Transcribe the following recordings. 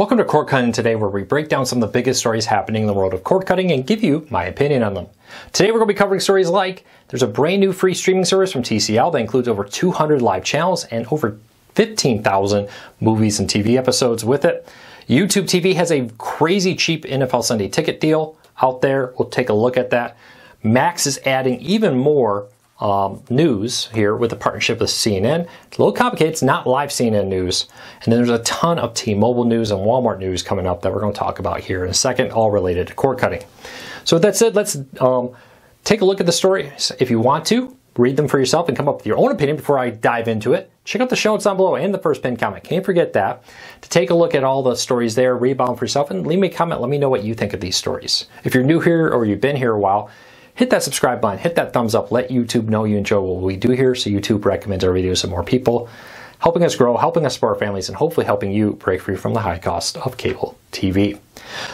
Welcome to Cord Cutting today, where we break down some of the biggest stories happening in the world of cord cutting and give you my opinion on them. Today, we're going to be covering stories like there's a brand new free streaming service from TCL that includes over 200 live channels and over 15,000 movies and TV episodes with it. YouTube TV has a crazy cheap NFL Sunday ticket deal out there. We'll take a look at that. Max is adding even more um, news here with a partnership with CNN. It's a little complicated. It's not live CNN news. And then there's a ton of T-Mobile news and Walmart news coming up that we're going to talk about here in a second, all related to cord cutting. So with that said, let's um, take a look at the stories. If you want to, read them for yourself and come up with your own opinion before I dive into it. Check out the show notes down below and the first pinned comment. Can't forget that. To take a look at all the stories there, them for yourself, and leave me a comment. Let me know what you think of these stories. If you're new here or you've been here a while, hit that subscribe button, hit that thumbs up, let YouTube know you enjoy what we do here so YouTube recommends our videos to more people, helping us grow, helping us support our families, and hopefully helping you break free from the high cost of cable TV.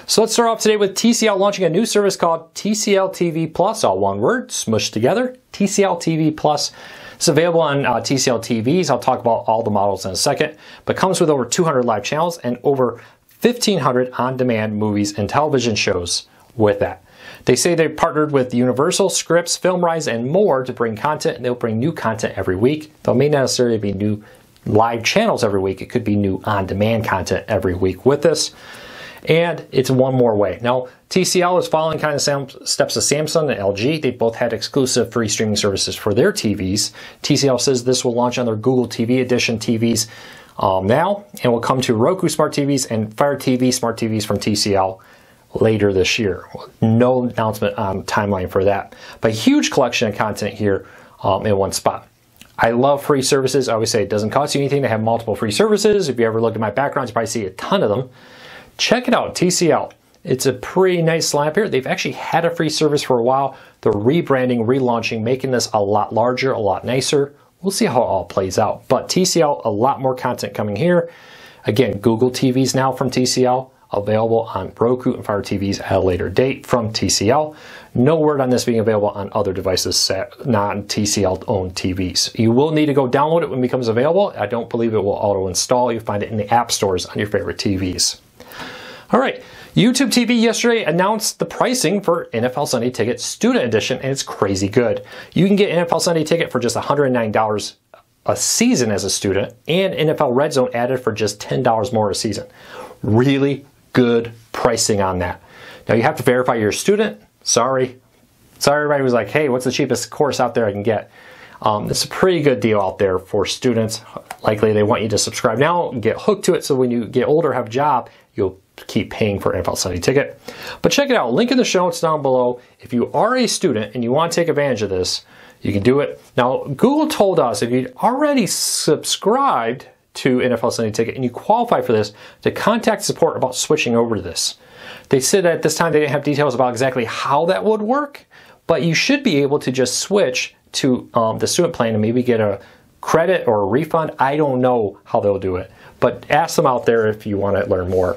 So let's start off today with TCL launching a new service called TCL TV Plus, all one word, smushed together, TCL TV Plus. It's available on uh, TCL TVs. I'll talk about all the models in a second, but comes with over 200 live channels and over 1,500 on-demand movies and television shows with that. They say they partnered with Universal, Scripps, FilmRise, and more to bring content, and they'll bring new content every week. Though it may not necessarily be new live channels every week, it could be new on demand content every week with this. And it's one more way. Now, TCL is following kind of steps of Samsung and LG. They both had exclusive free streaming services for their TVs. TCL says this will launch on their Google TV Edition TVs um, now and will come to Roku Smart TVs and Fire TV Smart TVs from TCL later this year. No announcement on timeline for that, but huge collection of content here um, in one spot. I love free services. I always say it doesn't cost you anything to have multiple free services. If you ever looked at my background, you probably see a ton of them. Check it out, TCL. It's a pretty nice lineup here. They've actually had a free service for a while. They're rebranding, relaunching, making this a lot larger, a lot nicer. We'll see how it all plays out. But TCL, a lot more content coming here. Again, Google TVs now from TCL available on Roku and Fire TVs at a later date from TCL. No word on this being available on other devices, non TCL owned TVs. You will need to go download it when it becomes available. I don't believe it will auto install. You find it in the app stores on your favorite TVs. All right. YouTube TV yesterday announced the pricing for NFL Sunday Ticket Student Edition, and it's crazy good. You can get NFL Sunday Ticket for just $109 a season as a student, and NFL Red Zone added for just $10 more a season. Really good pricing on that. Now you have to verify you're a student. Sorry. Sorry, everybody was like, hey, what's the cheapest course out there I can get? Um, it's a pretty good deal out there for students. Likely they want you to subscribe now and get hooked to it so when you get older, have a job, you'll keep paying for NFL Sunday ticket. But check it out, link in the show notes down below. If you are a student and you want to take advantage of this, you can do it. Now, Google told us if you'd already subscribed to NFL Sunday Ticket and you qualify for this, to contact support about switching over to this. They said at this time they didn't have details about exactly how that would work, but you should be able to just switch to um, the student plan and maybe get a credit or a refund. I don't know how they'll do it, but ask them out there if you want to learn more.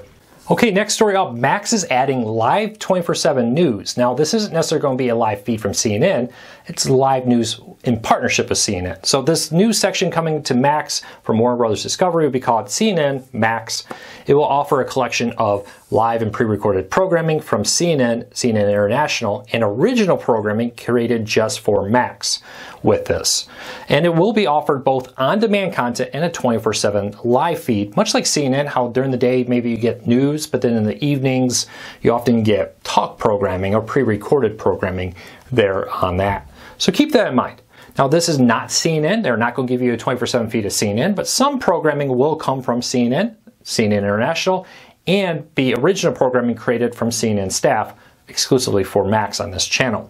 Okay, next story up. Max is adding live 24 7 news. Now, this isn't necessarily going to be a live feed from CNN, it's live news in partnership with CNN. So, this new section coming to Max from Warner Brothers Discovery will be called CNN Max. It will offer a collection of live and pre recorded programming from CNN, CNN International, and original programming created just for Max with this. And it will be offered both on demand content and a 24 7 live feed, much like CNN, how during the day maybe you get news but then in the evenings, you often get talk programming or pre recorded programming there on that. So keep that in mind. Now, this is not CNN. They're not going to give you a 24 7 feed of CNN, but some programming will come from CNN, CNN International, and be original programming created from CNN staff exclusively for Max on this channel.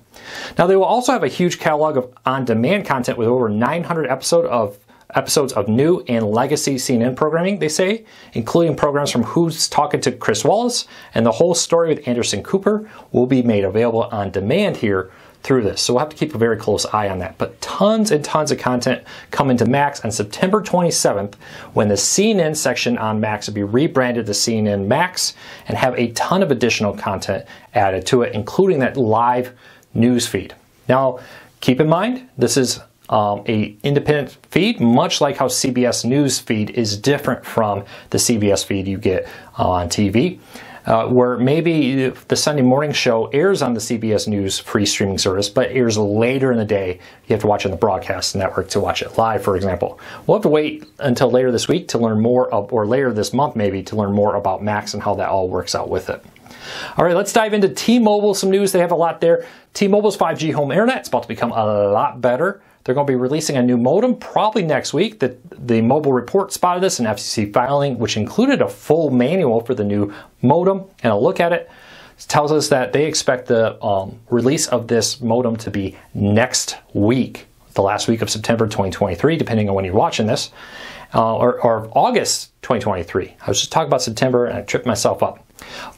Now, they will also have a huge catalog of on demand content with over 900 episodes of episodes of new and legacy CNN programming, they say, including programs from Who's Talking to Chris Wallace and the whole story with Anderson Cooper will be made available on demand here through this. So we'll have to keep a very close eye on that. But tons and tons of content coming to Max on September 27th when the CNN section on Max will be rebranded to CNN Max and have a ton of additional content added to it, including that live news feed. Now, keep in mind, this is um, a independent feed, much like how CBS News feed is different from the CBS feed you get uh, on TV. Uh, where maybe the Sunday morning show airs on the CBS News free streaming service, but airs later in the day. You have to watch on the broadcast network to watch it live, for example. We'll have to wait until later this week to learn more, of, or later this month maybe, to learn more about Max and how that all works out with it. All right, let's dive into T-Mobile. Some news, they have a lot there. T-Mobile's 5G home internet is about to become a lot better. They're going to be releasing a new modem probably next week. The, the mobile report spotted this in FCC filing, which included a full manual for the new modem and a look at it. it tells us that they expect the um, release of this modem to be next week, the last week of September 2023, depending on when you're watching this, uh, or, or August 2023. I was just talking about September and I tripped myself up.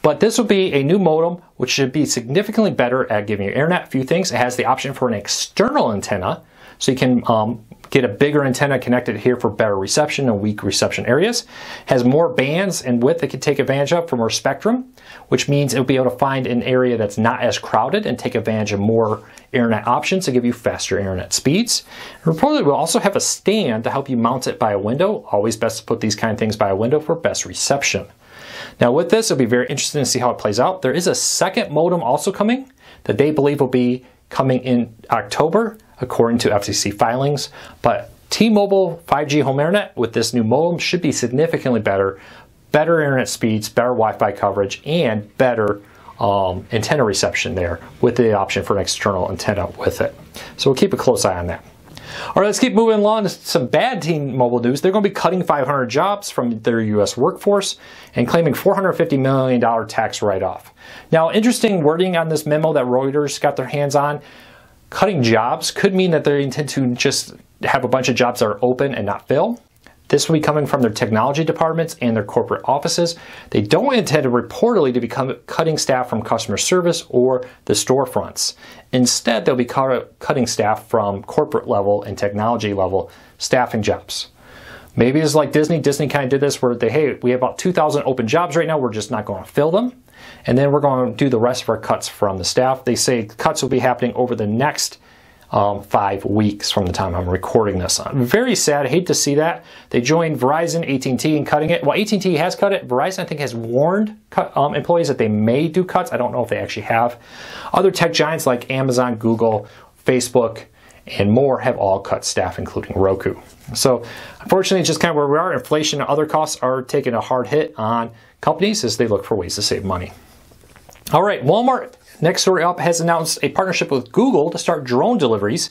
But this will be a new modem, which should be significantly better at giving you internet. A few things. It has the option for an external antenna, so you can um, get a bigger antenna connected here for better reception in weak reception areas. Has more bands and width it can take advantage of for more spectrum, which means it'll be able to find an area that's not as crowded and take advantage of more internet options to give you faster internet speeds. And reportedly will also have a stand to help you mount it by a window. Always best to put these kind of things by a window for best reception. Now with this, it'll be very interesting to see how it plays out. There is a second modem also coming that they believe will be coming in October according to FCC filings. But T-Mobile 5G home internet with this new modem should be significantly better, better internet speeds, better Wi-Fi coverage, and better um, antenna reception there with the option for an external antenna with it. So we'll keep a close eye on that. All right, let's keep moving along to some bad T-Mobile news. They're going to be cutting 500 jobs from their U.S. workforce and claiming $450 million tax write-off. Now, interesting wording on this memo that Reuters got their hands on cutting jobs could mean that they intend to just have a bunch of jobs that are open and not fill. This will be coming from their technology departments and their corporate offices. They don't intend to reportedly to be cutting staff from customer service or the storefronts. Instead, they'll be cutting staff from corporate level and technology level staffing jobs. Maybe it's like Disney. Disney kind of did this where they, hey, we have about 2,000 open jobs right now. We're just not going to fill them. And then we're going to do the rest of our cuts from the staff. They say cuts will be happening over the next um, five weeks from the time I'm recording this. I'm very sad. I hate to see that. They joined Verizon, AT&T in cutting it. Well, AT&T has cut it. Verizon, I think, has warned cut, um, employees that they may do cuts. I don't know if they actually have. Other tech giants like Amazon, Google, Facebook, and more have all cut staff, including Roku. So, unfortunately, just kind of where we are. Inflation and other costs are taking a hard hit on companies as they look for ways to save money. All right, Walmart, next story up, has announced a partnership with Google to start drone deliveries.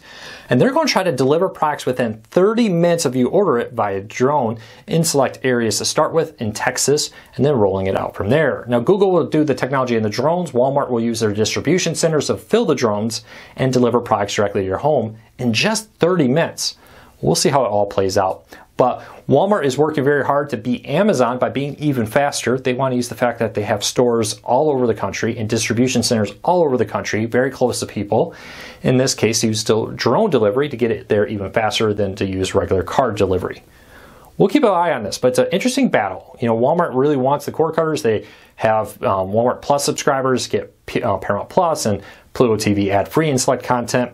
And they're going to try to deliver products within 30 minutes of you order it via drone in select areas to start with in Texas and then rolling it out from there. Now, Google will do the technology in the drones. Walmart will use their distribution centers to fill the drones and deliver products directly to your home in just 30 minutes. We'll see how it all plays out. But Walmart is working very hard to beat Amazon by being even faster. They want to use the fact that they have stores all over the country and distribution centers all over the country, very close to people. In this case, use still drone delivery to get it there even faster than to use regular card delivery. We'll keep an eye on this, but it's an interesting battle. You know, Walmart really wants the cord cutters. They have um, Walmart Plus subscribers get uh, Paramount Plus and Pluto TV ad free and select content.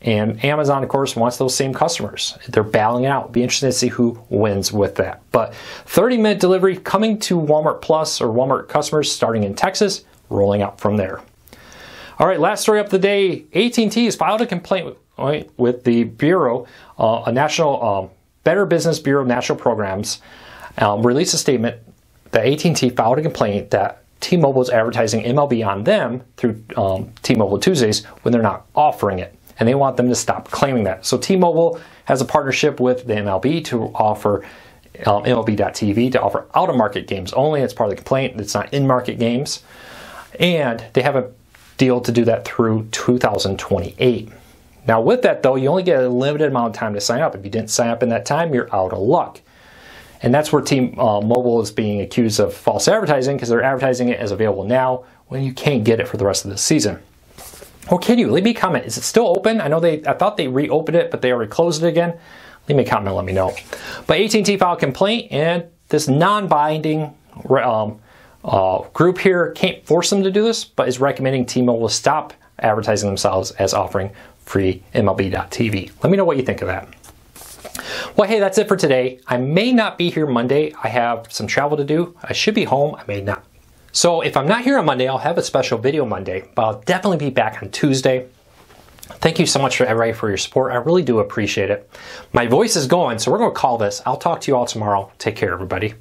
And Amazon, of course, wants those same customers. They're battling it out. Be interested to see who wins with that. But 30 minute delivery coming to Walmart Plus or Walmart customers starting in Texas, rolling out from there. All right, last story up the day. AT&T has filed a complaint with the Bureau, uh, a national um, Better Business Bureau of National Programs, um, released a statement that AT&T filed a complaint that T-Mobile is advertising MLB on them through um, T-Mobile Tuesdays when they're not offering it and they want them to stop claiming that. So T-Mobile has a partnership with the MLB to offer um, MLB.tv to offer out of market games only. It's part of the complaint. It's not in market games. And they have a deal to do that through 2028. Now, with that though, you only get a limited amount of time to sign up. If you didn't sign up in that time, you're out of luck. And that's where T-Mobile is being accused of false advertising because they're advertising it as available now when you can't get it for the rest of the season. Or can you? Leave me a comment. Is it still open? I know they, I thought they reopened it, but they already closed it again. Leave me a comment and let me know. But AT&T filed complaint, and this non-binding um, uh, group here can't force them to do this, but is recommending T-Mobile stop advertising themselves as offering free MLB.tv. Let me know what you think of that. Well, hey, that's it for today. I may not be here Monday. I have some travel to do. I should be home. I may not. So if I'm not here on Monday, I'll have a special video Monday, but I'll definitely be back on Tuesday. Thank you so much for everybody for your support. I really do appreciate it. My voice is going, so we're going to call this. I'll talk to you all tomorrow. Take care, everybody.